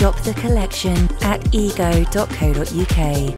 Shop the collection at ego.co.uk.